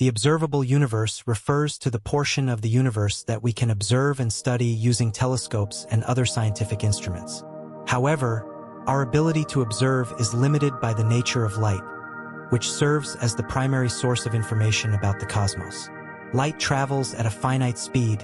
The observable universe refers to the portion of the universe that we can observe and study using telescopes and other scientific instruments. However, our ability to observe is limited by the nature of light, which serves as the primary source of information about the cosmos. Light travels at a finite speed,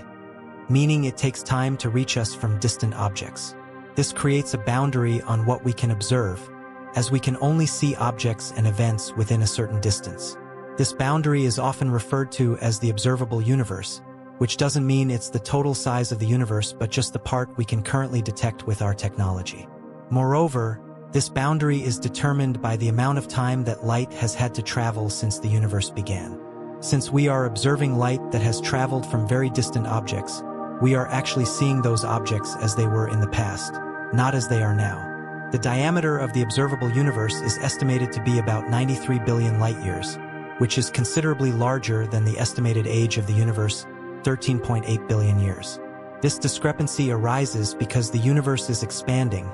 meaning it takes time to reach us from distant objects. This creates a boundary on what we can observe, as we can only see objects and events within a certain distance. This boundary is often referred to as the observable universe, which doesn't mean it's the total size of the universe but just the part we can currently detect with our technology. Moreover, this boundary is determined by the amount of time that light has had to travel since the universe began. Since we are observing light that has traveled from very distant objects, we are actually seeing those objects as they were in the past, not as they are now. The diameter of the observable universe is estimated to be about 93 billion light-years, which is considerably larger than the estimated age of the universe, 13.8 billion years. This discrepancy arises because the universe is expanding,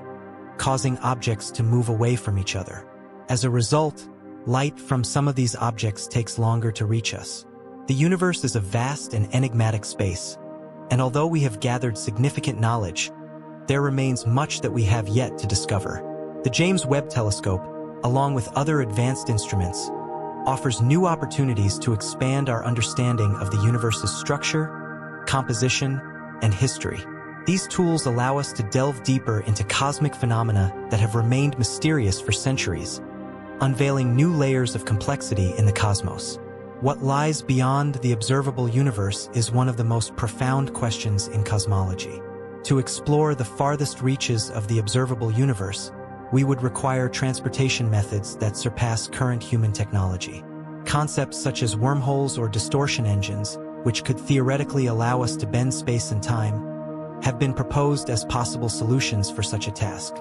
causing objects to move away from each other. As a result, light from some of these objects takes longer to reach us. The universe is a vast and enigmatic space, and although we have gathered significant knowledge, there remains much that we have yet to discover. The James Webb Telescope, along with other advanced instruments, offers new opportunities to expand our understanding of the universe's structure, composition, and history. These tools allow us to delve deeper into cosmic phenomena that have remained mysterious for centuries, unveiling new layers of complexity in the cosmos. What lies beyond the observable universe is one of the most profound questions in cosmology. To explore the farthest reaches of the observable universe, we would require transportation methods that surpass current human technology. Concepts such as wormholes or distortion engines, which could theoretically allow us to bend space and time, have been proposed as possible solutions for such a task.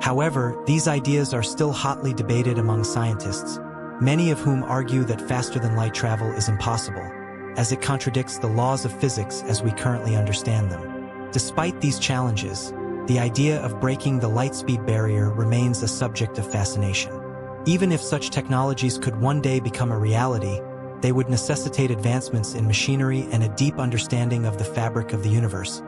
However, these ideas are still hotly debated among scientists, many of whom argue that faster-than-light travel is impossible, as it contradicts the laws of physics as we currently understand them. Despite these challenges, the idea of breaking the light speed barrier remains a subject of fascination. Even if such technologies could one day become a reality, they would necessitate advancements in machinery and a deep understanding of the fabric of the universe,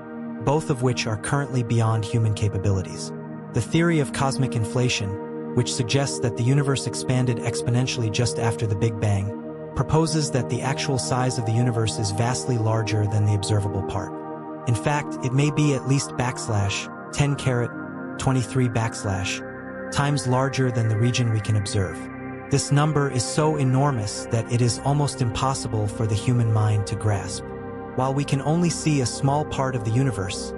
both of which are currently beyond human capabilities. The theory of cosmic inflation, which suggests that the universe expanded exponentially just after the Big Bang, proposes that the actual size of the universe is vastly larger than the observable part. In fact, it may be at least backslash 10 carat, 23 backslash times larger than the region we can observe. This number is so enormous that it is almost impossible for the human mind to grasp. While we can only see a small part of the universe,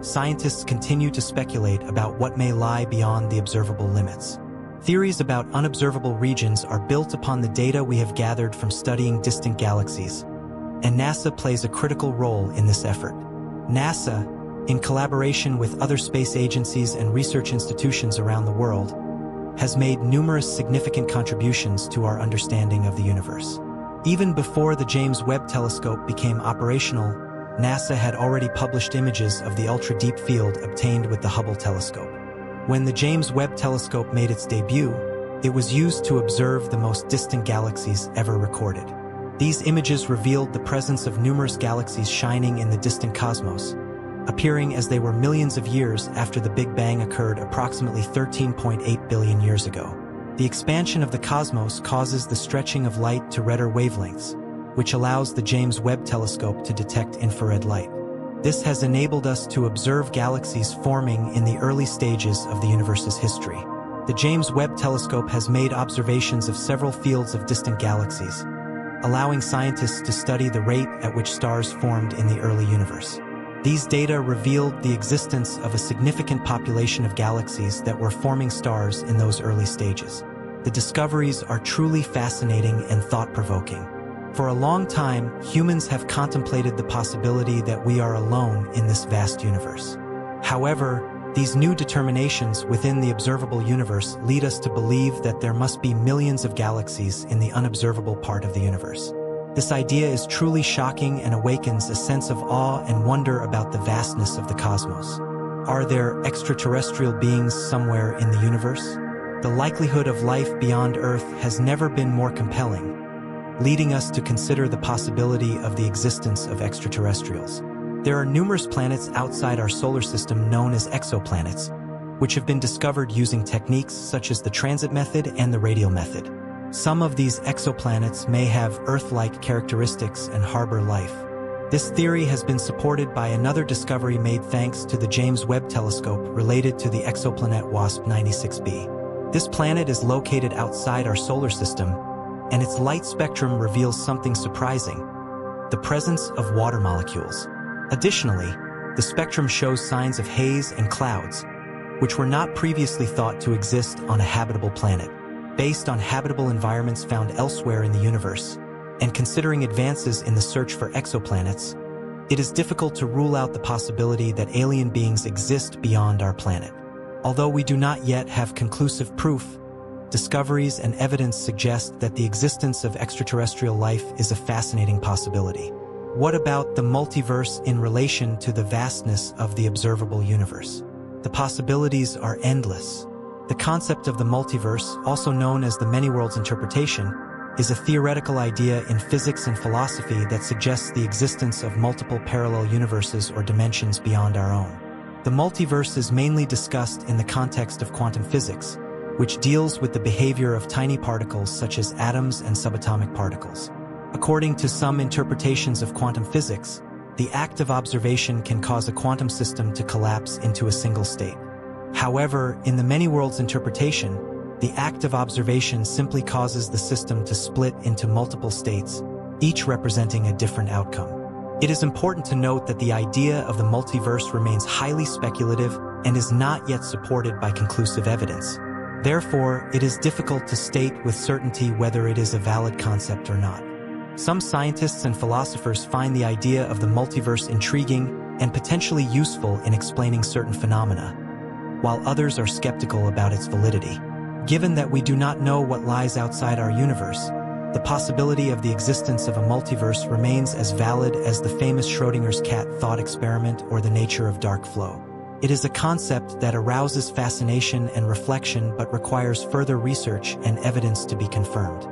scientists continue to speculate about what may lie beyond the observable limits. Theories about unobservable regions are built upon the data we have gathered from studying distant galaxies, and NASA plays a critical role in this effort. NASA, in collaboration with other space agencies and research institutions around the world, has made numerous significant contributions to our understanding of the universe. Even before the James Webb Telescope became operational, NASA had already published images of the ultra-deep field obtained with the Hubble telescope. When the James Webb Telescope made its debut, it was used to observe the most distant galaxies ever recorded. These images revealed the presence of numerous galaxies shining in the distant cosmos, appearing as they were millions of years after the Big Bang occurred approximately 13.8 billion years ago. The expansion of the cosmos causes the stretching of light to redder wavelengths, which allows the James Webb Telescope to detect infrared light. This has enabled us to observe galaxies forming in the early stages of the universe's history. The James Webb Telescope has made observations of several fields of distant galaxies, allowing scientists to study the rate at which stars formed in the early universe. These data revealed the existence of a significant population of galaxies that were forming stars in those early stages. The discoveries are truly fascinating and thought-provoking. For a long time, humans have contemplated the possibility that we are alone in this vast universe. However, these new determinations within the observable universe lead us to believe that there must be millions of galaxies in the unobservable part of the universe. This idea is truly shocking and awakens a sense of awe and wonder about the vastness of the cosmos. Are there extraterrestrial beings somewhere in the universe? The likelihood of life beyond Earth has never been more compelling, leading us to consider the possibility of the existence of extraterrestrials. There are numerous planets outside our solar system known as exoplanets, which have been discovered using techniques such as the transit method and the radial method. Some of these exoplanets may have Earth-like characteristics and harbor life. This theory has been supported by another discovery made thanks to the James Webb Telescope related to the exoplanet WASP-96b. This planet is located outside our solar system, and its light spectrum reveals something surprising, the presence of water molecules. Additionally, the spectrum shows signs of haze and clouds, which were not previously thought to exist on a habitable planet. Based on habitable environments found elsewhere in the universe, and considering advances in the search for exoplanets, it is difficult to rule out the possibility that alien beings exist beyond our planet. Although we do not yet have conclusive proof, discoveries and evidence suggest that the existence of extraterrestrial life is a fascinating possibility. What about the multiverse in relation to the vastness of the observable universe? The possibilities are endless. The concept of the multiverse, also known as the many worlds interpretation, is a theoretical idea in physics and philosophy that suggests the existence of multiple parallel universes or dimensions beyond our own. The multiverse is mainly discussed in the context of quantum physics, which deals with the behavior of tiny particles such as atoms and subatomic particles. According to some interpretations of quantum physics, the act of observation can cause a quantum system to collapse into a single state. However, in the many worlds interpretation, the act of observation simply causes the system to split into multiple states, each representing a different outcome. It is important to note that the idea of the multiverse remains highly speculative and is not yet supported by conclusive evidence. Therefore, it is difficult to state with certainty whether it is a valid concept or not. Some scientists and philosophers find the idea of the multiverse intriguing and potentially useful in explaining certain phenomena, while others are skeptical about its validity. Given that we do not know what lies outside our universe, the possibility of the existence of a multiverse remains as valid as the famous Schrodinger's cat thought experiment or the nature of dark flow. It is a concept that arouses fascination and reflection but requires further research and evidence to be confirmed.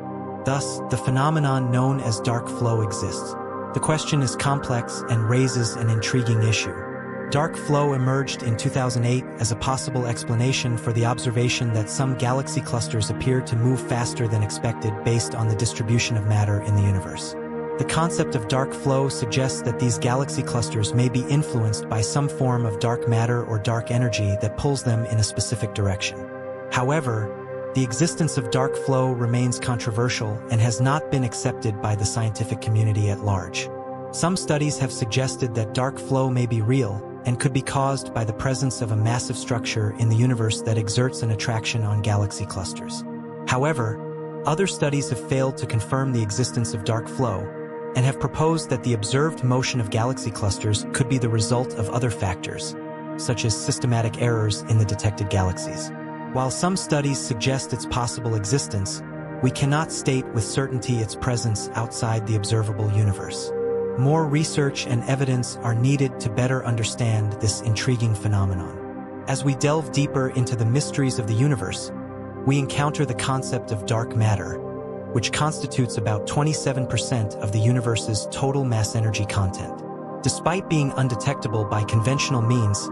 Thus, the phenomenon known as dark flow exists. The question is complex and raises an intriguing issue. Dark flow emerged in 2008 as a possible explanation for the observation that some galaxy clusters appear to move faster than expected based on the distribution of matter in the universe. The concept of dark flow suggests that these galaxy clusters may be influenced by some form of dark matter or dark energy that pulls them in a specific direction. However, the existence of dark flow remains controversial and has not been accepted by the scientific community at large. Some studies have suggested that dark flow may be real, and could be caused by the presence of a massive structure in the universe that exerts an attraction on galaxy clusters. However, other studies have failed to confirm the existence of dark flow and have proposed that the observed motion of galaxy clusters could be the result of other factors, such as systematic errors in the detected galaxies. While some studies suggest its possible existence, we cannot state with certainty its presence outside the observable universe. More research and evidence are needed to better understand this intriguing phenomenon. As we delve deeper into the mysteries of the universe, we encounter the concept of dark matter, which constitutes about 27% of the universe's total mass energy content. Despite being undetectable by conventional means,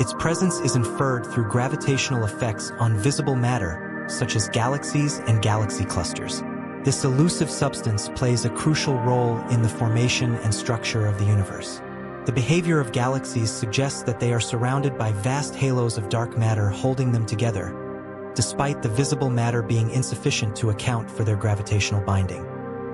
its presence is inferred through gravitational effects on visible matter, such as galaxies and galaxy clusters. This elusive substance plays a crucial role in the formation and structure of the universe. The behavior of galaxies suggests that they are surrounded by vast halos of dark matter holding them together, despite the visible matter being insufficient to account for their gravitational binding.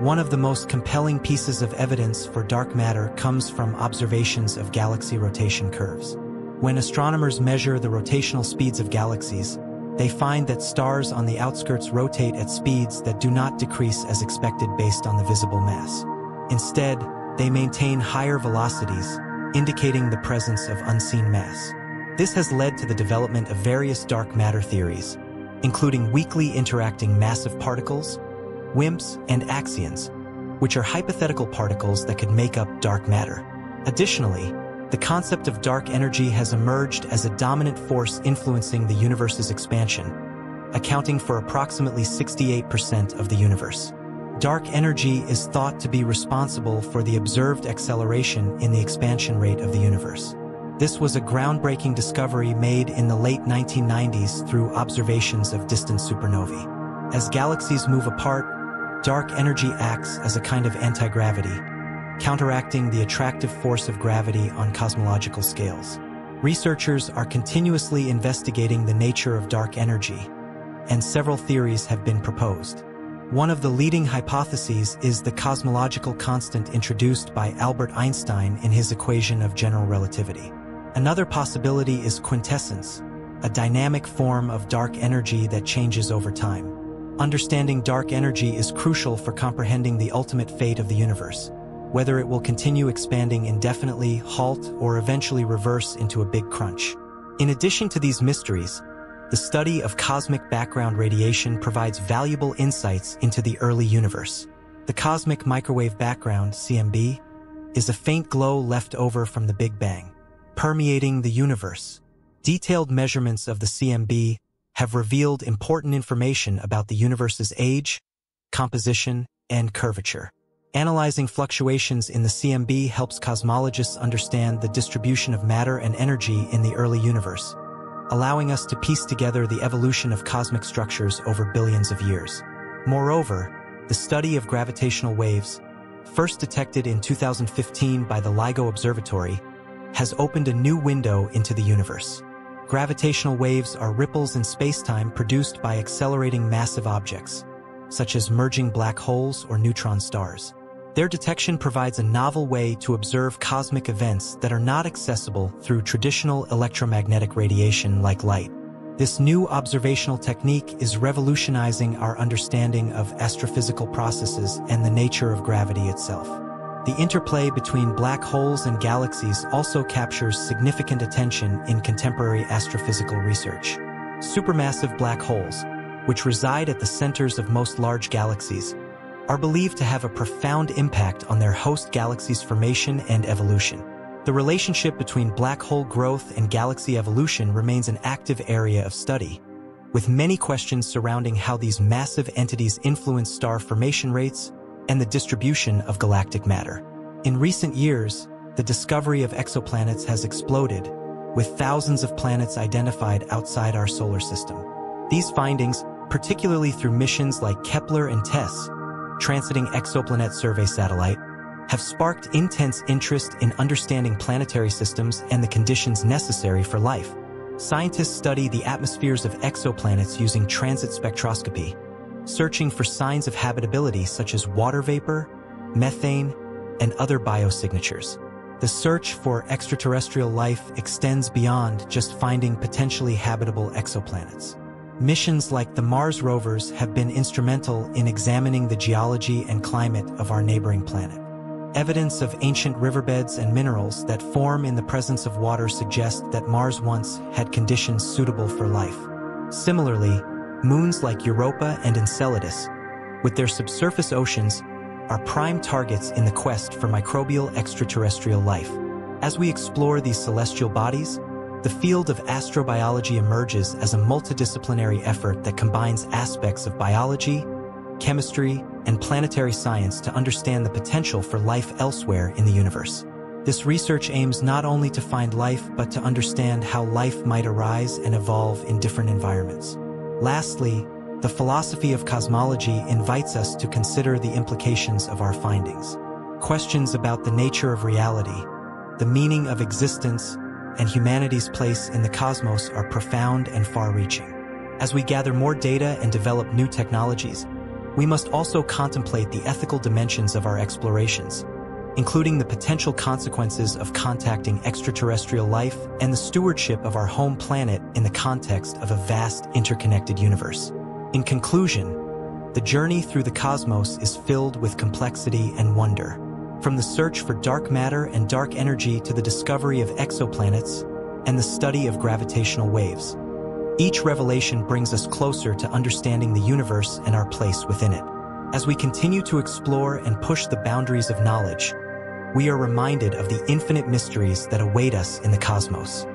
One of the most compelling pieces of evidence for dark matter comes from observations of galaxy rotation curves. When astronomers measure the rotational speeds of galaxies, they find that stars on the outskirts rotate at speeds that do not decrease as expected based on the visible mass. Instead, they maintain higher velocities, indicating the presence of unseen mass. This has led to the development of various dark matter theories, including weakly interacting massive particles, WIMPs, and axions, which are hypothetical particles that could make up dark matter. Additionally, the concept of dark energy has emerged as a dominant force influencing the universe's expansion, accounting for approximately 68% of the universe. dark energy is thought to be responsible for the observed acceleration in the expansion rate of the universe. This was a groundbreaking discovery made in the late 1990s through observations of distant supernovae. As galaxies move apart, dark energy acts as a kind of anti-gravity, counteracting the attractive force of gravity on cosmological scales. Researchers are continuously investigating the nature of dark energy, and several theories have been proposed. One of the leading hypotheses is the cosmological constant introduced by Albert Einstein in his equation of general relativity. Another possibility is quintessence, a dynamic form of dark energy that changes over time. Understanding dark energy is crucial for comprehending the ultimate fate of the universe, whether it will continue expanding indefinitely, halt, or eventually reverse into a big crunch. In addition to these mysteries, the study of cosmic background radiation provides valuable insights into the early universe. The cosmic microwave background, CMB, is a faint glow left over from the Big Bang, permeating the universe. Detailed measurements of the CMB have revealed important information about the universe's age, composition, and curvature. Analyzing fluctuations in the CMB helps cosmologists understand the distribution of matter and energy in the early universe allowing us to piece together the evolution of cosmic structures over billions of years. Moreover, the study of gravitational waves, first detected in 2015 by the LIGO Observatory, has opened a new window into the universe. Gravitational waves are ripples in spacetime produced by accelerating massive objects, such as merging black holes or neutron stars. Their detection provides a novel way to observe cosmic events that are not accessible through traditional electromagnetic radiation like light. This new observational technique is revolutionizing our understanding of astrophysical processes and the nature of gravity itself. The interplay between black holes and galaxies also captures significant attention in contemporary astrophysical research. Supermassive black holes, which reside at the centers of most large galaxies, are believed to have a profound impact on their host galaxy's formation and evolution. The relationship between black hole growth and galaxy evolution remains an active area of study, with many questions surrounding how these massive entities influence star formation rates and the distribution of galactic matter. In recent years, the discovery of exoplanets has exploded, with thousands of planets identified outside our solar system. These findings, particularly through missions like Kepler and TESS, transiting exoplanet survey satellite, have sparked intense interest in understanding planetary systems and the conditions necessary for life. Scientists study the atmospheres of exoplanets using transit spectroscopy, searching for signs of habitability such as water vapor, methane, and other biosignatures. The search for extraterrestrial life extends beyond just finding potentially habitable exoplanets. Missions like the Mars rovers have been instrumental in examining the geology and climate of our neighboring planet. Evidence of ancient riverbeds and minerals that form in the presence of water suggest that Mars once had conditions suitable for life. Similarly, moons like Europa and Enceladus, with their subsurface oceans, are prime targets in the quest for microbial extraterrestrial life. As we explore these celestial bodies, the field of astrobiology emerges as a multidisciplinary effort that combines aspects of biology, chemistry, and planetary science to understand the potential for life elsewhere in the universe. This research aims not only to find life, but to understand how life might arise and evolve in different environments. Lastly, the philosophy of cosmology invites us to consider the implications of our findings. Questions about the nature of reality, the meaning of existence, and humanity's place in the cosmos are profound and far-reaching. As we gather more data and develop new technologies, we must also contemplate the ethical dimensions of our explorations, including the potential consequences of contacting extraterrestrial life and the stewardship of our home planet in the context of a vast interconnected universe. In conclusion, the journey through the cosmos is filled with complexity and wonder, from the search for dark matter and dark energy to the discovery of exoplanets and the study of gravitational waves. Each revelation brings us closer to understanding the universe and our place within it. As we continue to explore and push the boundaries of knowledge, we are reminded of the infinite mysteries that await us in the cosmos.